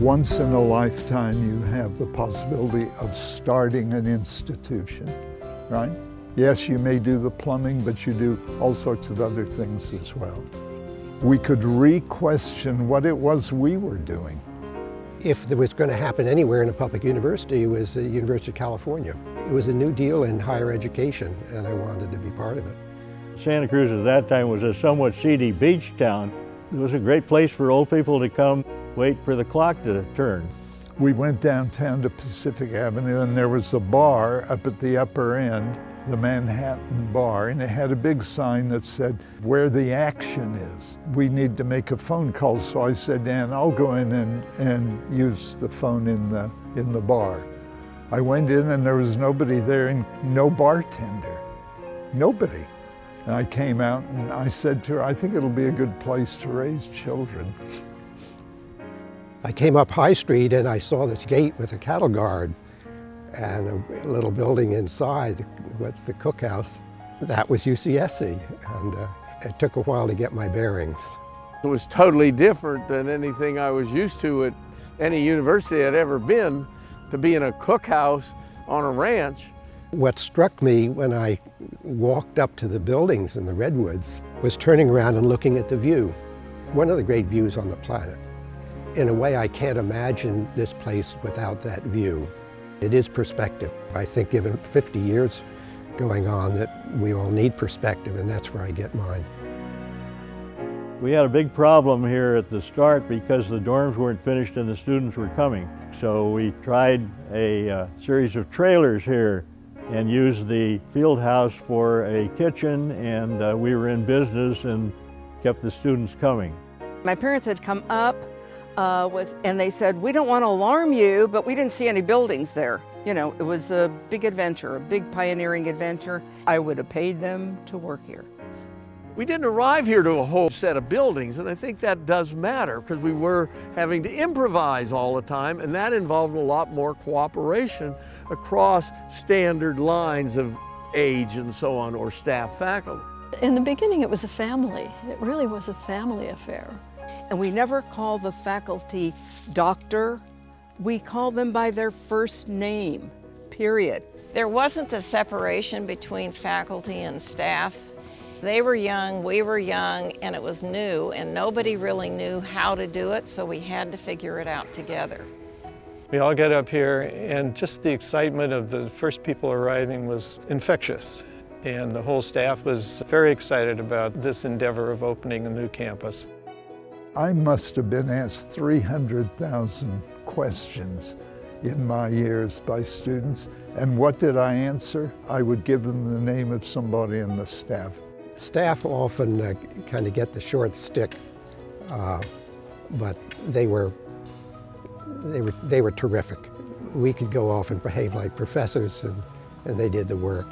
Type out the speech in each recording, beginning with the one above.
Once in a lifetime, you have the possibility of starting an institution, right? Yes, you may do the plumbing, but you do all sorts of other things as well. We could re-question what it was we were doing. If there was going to happen anywhere in a public university, it was the University of California. It was a new deal in higher education, and I wanted to be part of it. Santa Cruz at that time was a somewhat seedy beach town. It was a great place for old people to come wait for the clock to turn. We went downtown to Pacific Avenue and there was a bar up at the upper end, the Manhattan Bar, and it had a big sign that said, where the action is. We need to make a phone call, so I said, Dan, I'll go in and, and use the phone in the, in the bar. I went in and there was nobody there and no bartender, nobody. And I came out and I said to her, I think it'll be a good place to raise children. I came up High Street and I saw this gate with a cattle guard and a little building inside, what's the cookhouse. That was UCSC, and uh, it took a while to get my bearings. It was totally different than anything I was used to at any university I'd ever been, to be in a cookhouse on a ranch. What struck me when I walked up to the buildings in the Redwoods was turning around and looking at the view. One of the great views on the planet. In a way, I can't imagine this place without that view. It is perspective. I think given 50 years going on that we all need perspective and that's where I get mine. We had a big problem here at the start because the dorms weren't finished and the students were coming. So we tried a uh, series of trailers here and used the field house for a kitchen and uh, we were in business and kept the students coming. My parents had come up uh, with, and they said, we don't want to alarm you, but we didn't see any buildings there. You know, it was a big adventure, a big pioneering adventure. I would have paid them to work here. We didn't arrive here to a whole set of buildings, and I think that does matter because we were having to improvise all the time, and that involved a lot more cooperation across standard lines of age and so on, or staff faculty. In the beginning, it was a family. It really was a family affair. And we never call the faculty doctor. We call them by their first name, period. There wasn't the separation between faculty and staff. They were young, we were young, and it was new, and nobody really knew how to do it, so we had to figure it out together. We all get up here, and just the excitement of the first people arriving was infectious. And the whole staff was very excited about this endeavor of opening a new campus. I must have been asked 300,000 questions in my years by students. And what did I answer? I would give them the name of somebody in the staff. Staff often uh, kind of get the short stick, uh, but they were, they, were, they were terrific. We could go off and behave like professors, and, and they did the work.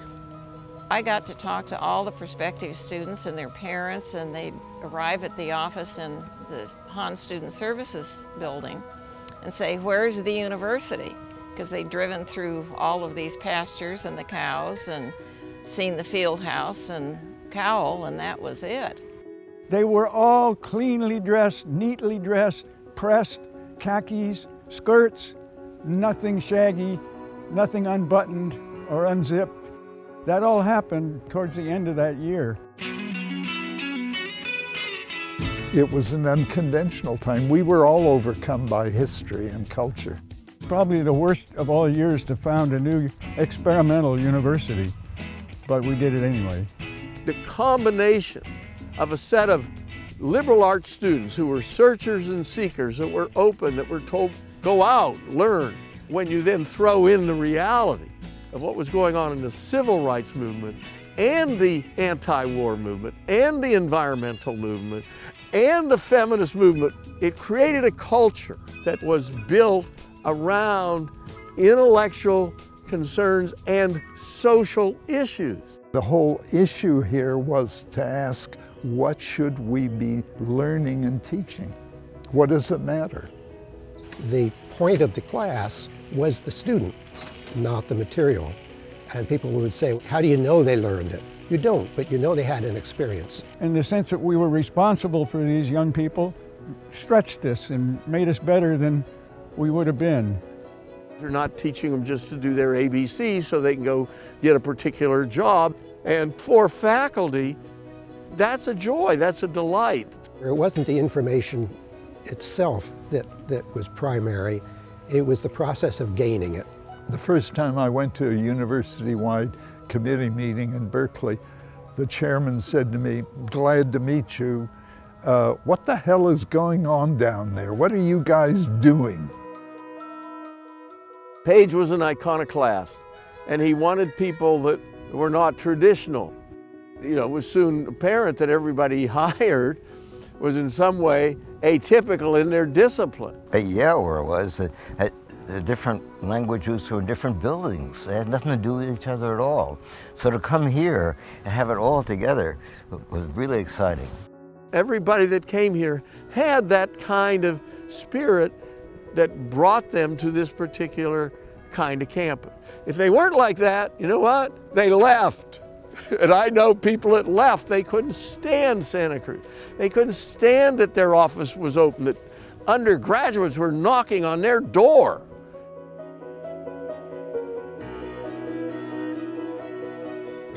I got to talk to all the prospective students and their parents, and they'd arrive at the office in the Hahn Student Services building and say, where's the university? Because they'd driven through all of these pastures and the cows and seen the field house and Cowell, and that was it. They were all cleanly dressed, neatly dressed, pressed, khakis, skirts, nothing shaggy, nothing unbuttoned or unzipped. That all happened towards the end of that year. It was an unconventional time. We were all overcome by history and culture. Probably the worst of all years to found a new experimental university, but we did it anyway. The combination of a set of liberal arts students who were searchers and seekers that were open, that were told, go out, learn, when you then throw in the reality of what was going on in the civil rights movement and the anti-war movement and the environmental movement and the feminist movement, it created a culture that was built around intellectual concerns and social issues. The whole issue here was to ask, what should we be learning and teaching? What does it matter? The point of the class was the student not the material. And people would say, how do you know they learned it? You don't, but you know they had an experience. In the sense that we were responsible for these young people, stretched us and made us better than we would have been. They're not teaching them just to do their ABC so they can go get a particular job. And for faculty, that's a joy, that's a delight. It wasn't the information itself that, that was primary, it was the process of gaining it. The first time I went to a university-wide committee meeting in Berkeley, the chairman said to me, glad to meet you. Uh, what the hell is going on down there? What are you guys doing? Page was an iconoclast, and he wanted people that were not traditional. You know, it was soon apparent that everybody he hired was in some way atypical in their discipline. At Yale, where it was, uh, at the different languages were in different buildings. They had nothing to do with each other at all. So to come here and have it all together was really exciting. Everybody that came here had that kind of spirit that brought them to this particular kind of campus. If they weren't like that, you know what? They left. And I know people that left, they couldn't stand Santa Cruz. They couldn't stand that their office was open, that undergraduates were knocking on their door.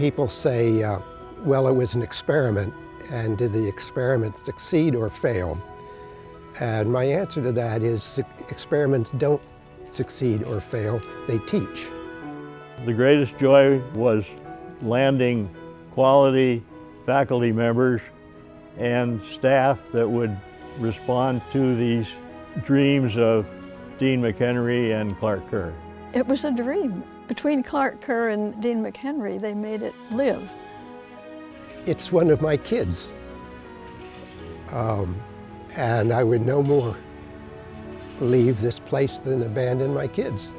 People say, uh, well, it was an experiment, and did the experiment succeed or fail? And my answer to that is experiments don't succeed or fail, they teach. The greatest joy was landing quality faculty members and staff that would respond to these dreams of Dean McHenry and Clark Kerr. It was a dream. Between Clark Kerr and Dean McHenry, they made it live. It's one of my kids. Um, and I would no more leave this place than abandon my kids.